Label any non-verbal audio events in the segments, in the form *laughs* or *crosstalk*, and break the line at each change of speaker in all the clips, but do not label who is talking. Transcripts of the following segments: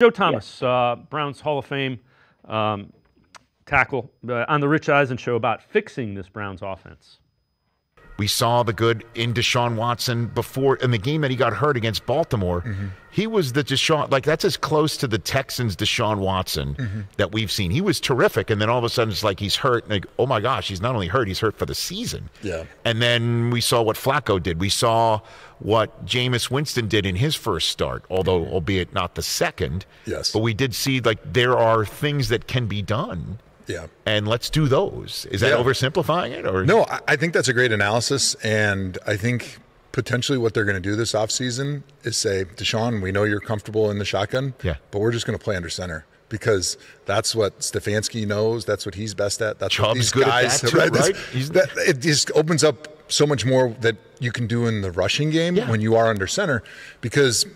Joe Thomas, uh, Browns Hall of Fame um, tackle uh, on the Rich Eisen show about fixing this Browns offense.
We saw the good in Deshaun Watson before in the game that he got hurt against Baltimore. Mm-hmm. He was the Deshaun, like that's as close to the Texans Deshaun Watson mm-hmm. that we've seen. He was terrific, and then all of a sudden it's like he's hurt. Like, oh my gosh, he's not only hurt, he's hurt for the season.
Yeah.
And then we saw what Flacco did. We saw what Jameis Winston did in his first start, although albeit not the second.
Yes.
But we did see like there are things that can be done
yeah.
And let's do those. Is that yeah. oversimplifying it or
No, I think that's a great analysis and I think potentially what they're going to do this offseason is say, Deshaun, we know you're comfortable in the shotgun,
yeah.
but we're just going to play under center because that's what Stefanski knows. That's what he's best at. That's
Chubb's
what these
good
guys,
at that too, right? *laughs* right?
That, it just opens up so much more that you can do in the rushing game
yeah.
when you are under center because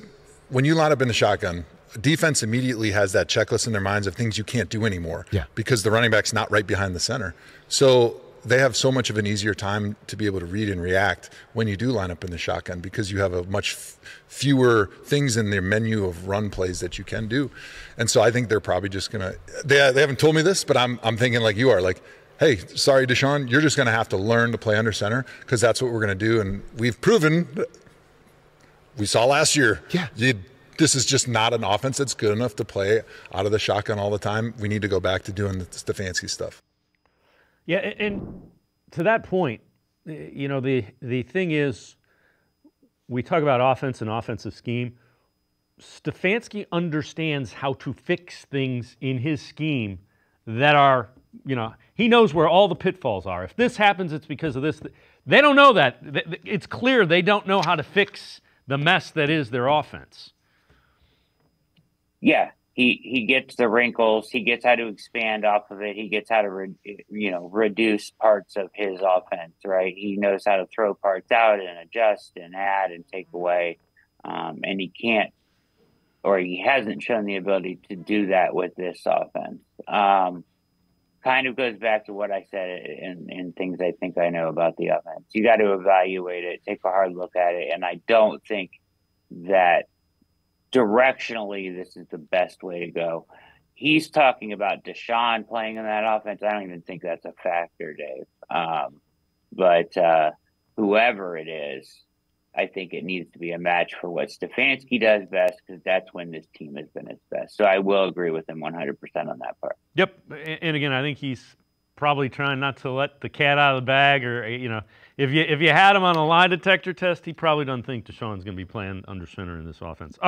when you line up in the shotgun, defense immediately has that checklist in their minds of things you can't do anymore.
Yeah.
Because the running back's not right behind the center. So they have so much of an easier time to be able to read and react when you do line up in the shotgun because you have a much f- fewer things in their menu of run plays that you can do. And so I think they're probably just going to they they haven't told me this, but I'm I'm thinking like you are like hey, sorry Deshaun, you're just going to have to learn to play under center because that's what we're going to do and we've proven we saw last year.
Yeah.
You this is just not an offense that's good enough to play out of the shotgun all the time. We need to go back to doing the Stefanski stuff.
Yeah, and to that point, eh, you know, the the thing is, we talk about offense and offensive scheme. Stefanski understands how to fix things in his scheme that are, you know, he knows where all the pitfalls are. If this happens, it's because of this. They don't know that. It's clear they don't know how to fix the mess that is their offense
yeah, he he gets the wrinkles. He gets how to expand off of it. He gets how to re, you know reduce parts of his offense. Right. He knows how to throw parts out and adjust and add and take away. Um, and he can't, or he hasn't shown the ability to do that with this offense. Um, kind of goes back to what I said in, in things I think I know about the offense. You got to evaluate it, take a hard look at it, and I don't think that directionally, this is the best way to go. He's talking about Deshaun playing in that offense. I don't even think that's a factor, Dave. Um, but uh, whoever it is, I think it needs to be a match for what Stefanski does best because that's when this team has been its best. So I will agree with him 100% on that part.
Yep. And again, I think he's probably trying not to let the cat out of the bag or, you know, if you if you had him on a lie detector test, he probably doesn't think Deshaun's going to be playing under center in this offense.